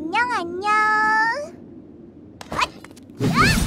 안녕 안녕. 아!